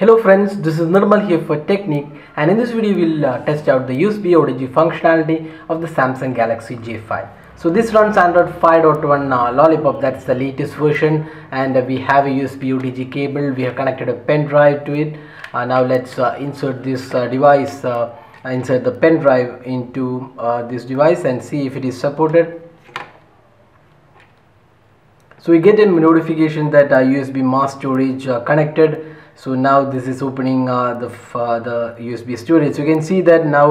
Hello friends, this is Nirmal here for Techniqued and in this video we'll uh, test out the USB OTG functionality of the Samsung Galaxy J5. So this runs Android 5.1 uh, Lollipop that's the latest version and uh, we have a USB OTG cable, we have connected a pen drive to it. Uh, now let's uh, insert this uh, device, insert the pen drive into this device and see if it is supported so we get a notification that USB mass storage connected so now this is opening uh, the uh, the USB storage you can see that now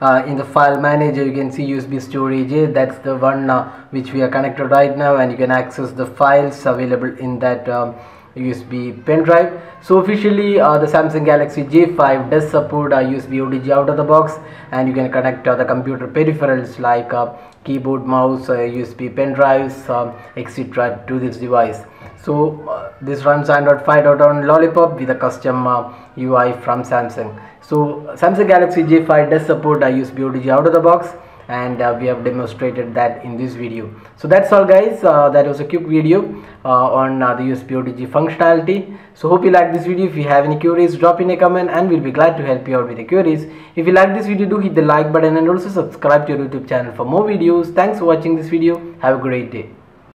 uh, in the file manager you can see USB storage that's the one uh, which we are connected right now and you can access the files available in that um, USB pen drive. So officially uh, the Samsung Galaxy J5 does support uh, USB OTG out of the box and you can connect uh, the computer peripherals like uh, keyboard, mouse, uh, USB pen drives, um, etc. to this device. So uh, this runs Android 5.1 Lollipop with a custom uh, UI from Samsung. So Samsung Galaxy J5 does support USB OTG out of the box and uh, we have demonstrated that in this video. So that's all guys. Uh, that was a quick video uh, on uh, the USB OTG functionality. So hope you like this video. If you have any queries drop in a comment and we'll be glad to help you out with the queries. If you like this video do hit the like button and also subscribe to our youtube channel for more videos. Thanks for watching this video. Have a great day